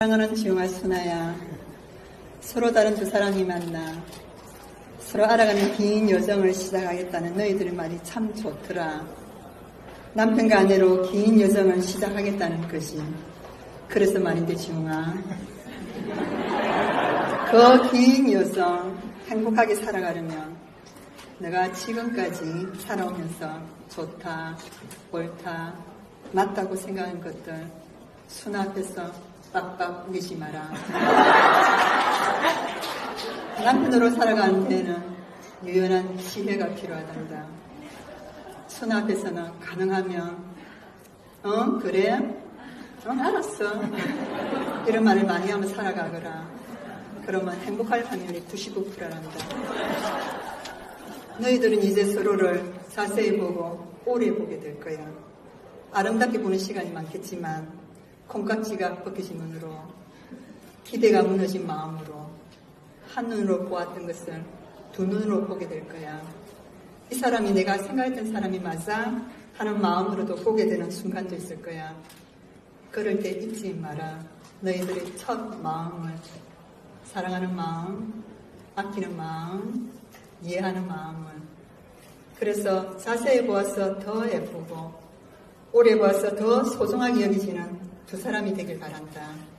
사랑하는 지용아 순아야 서로 다른 두 사람이 만나 서로 알아가는 긴 여정을 시작하겠다는 너희들의 말이 참 좋더라. 남편과 아내로 긴 여정을 시작하겠다는 것이 그래서 말인데 지용아 그 긴 여정 행복하게 살아가려면 내가 지금까지 살아오면서 좋다, 옳다, 맞다고 생각하는 것들 순 앞에서 빡빡 우기지 마라. 남편으로 살아가는 데에는 유연한 지혜가 필요하단다. 순 앞에서는 가능하면 어 그래? 어 알았어. 이런 말을 많이 하면 살아가거라. 그러면 행복할 확률이 99%란다. 너희들은 이제 서로를 자세히 보고 오래 보게 될 거야. 아름답게 보는 시간이 많겠지만 콩깍지가 벗겨진 눈으로 기대가 무너진 마음으로 한 눈으로 보았던 것을 두 눈으로 보게 될 거야. 이 사람이 내가 생각했던 사람이 맞아 하는 마음으로도 보게 되는 순간도 있을 거야. 그럴 때 잊지 마라. 너희들의 첫 마음을 사랑하는 마음, 아끼는 마음, 이해하는 마음을. 그래서 자세히 보아서 더 예쁘고 오래 보아서 더 소중하게 여기지는 두 사람이 되길 바란다.